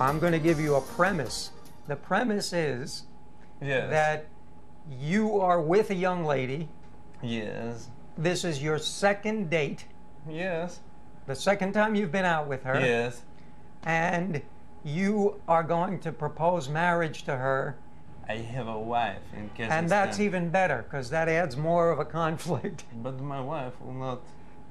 I'm going to give you a premise. The premise is Yes. that you are with a young lady. Yes. This is your second date, Yes. the second time you've been out with her. Yes. And you are going to propose marriage to her. I have a wife in Kazakhstan. And that's even better because that adds more of a conflict. But my wife will not.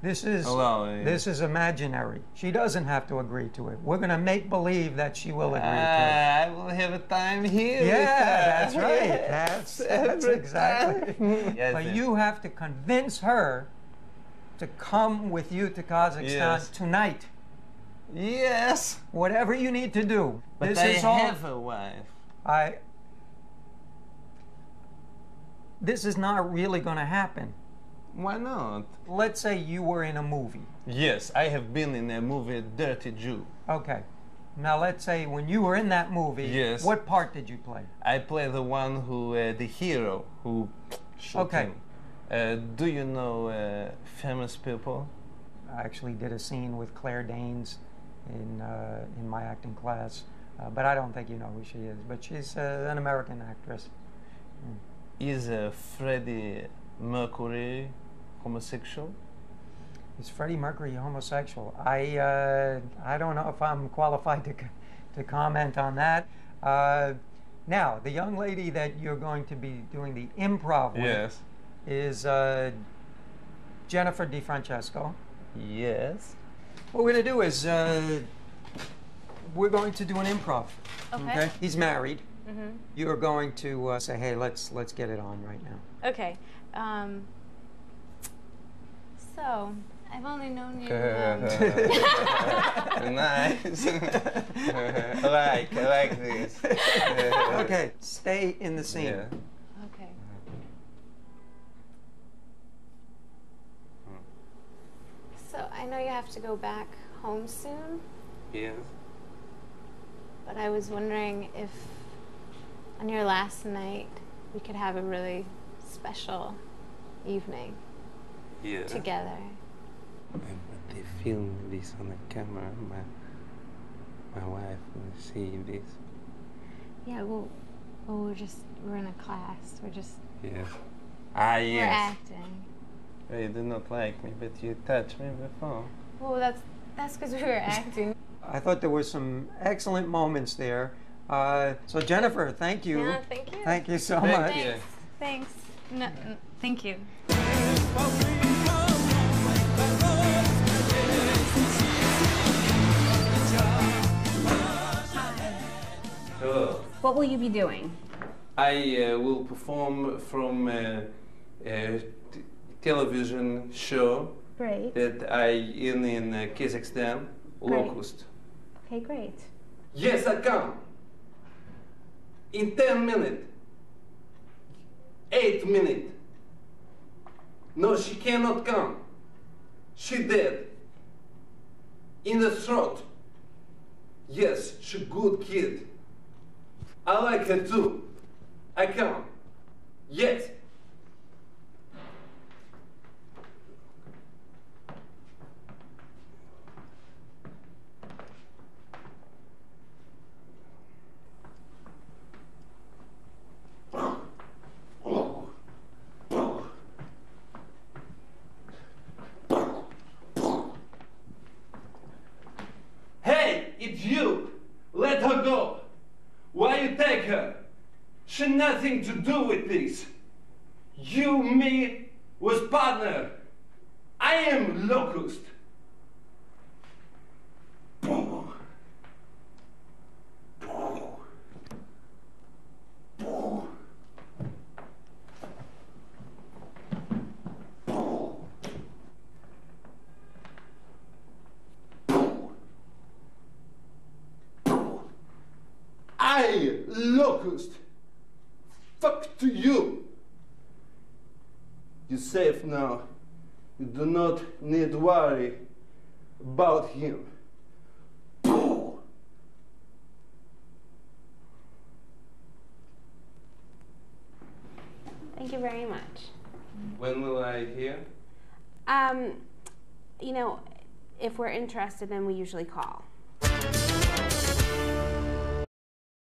This is Allow it. this is imaginary. She doesn't have to agree to it. We're going to make believe that she will agree to it. Ah, I will have a time here. Yeah, that's right. Yes, That's, that's exactly. Yes, But yes. you have to convince her to come with you to Kazakhstan tonight. Yes. Whatever you need to do. But this I is all. have a wife. I. This is not really going to happen. Why not? Let's say you were in a movie. Yes, I have been in a movie Dirty Jew. Okay. Now let's say when you were in that movie, Yes. what part did you play? I play the one who, uh, the hero who shot Okay. him. Uh, do you know uh, famous people? I actually did a scene with Claire Danes in uh, in my acting class, uh, but I don't think you know who she is. But she's uh, an American actress. Is uh, Freddie Mercury homosexual? Is Freddie Mercury homosexual? I uh, I don't know if I'm qualified to to comment on that. Uh, now, the young lady that you're going to be doing the improv with is uh, Jennifer DiFrancesco. Yes. What we're going to do is uh, we're going to do an improv. Okay. He's married. You're going to uh, say, "Hey, let's let's get it on right now." Okay. Um, so, I've only known you. Um, nice. I like, I like this. Okay, stay in the scene. Yeah. okay. So, I know you have to go back home soon, Yes. but I was wondering if on your last night we could have a really special evening Yeah. together. When they film this on the camera, my my wife will see this. Yeah, well, well we're just, we're in a class. We're just, Yes. Ah, yes. we're yes. acting. You do not like me, but you touched me before. Well, that's, that's because we were acting. I thought there were some excellent moments there. Uh, so Jennifer, thank you. Yeah, thank you. Thank you so Thank much. you. Thanks. Thanks. No, n- thank you. Hello. What will you be doing? I uh, will perform from a, a t- television show Great. that I in in uh, Kazakhstan, Great. Locust. Okay, great. Yes, I come. In 10 minutes. 8 minutes. No, she cannot come. She dead. In the throat. Yes, she good kid. I like her too. I come. Yes. Hey, it's you! Let her go! Why you take her? She nothing to do with this. You, me, was partner. I am locust. I, locust, fuck to you. You're safe now. You do not need worry about him. Thank you very much. When will I hear? Um, you know, if we're interested, then we usually call.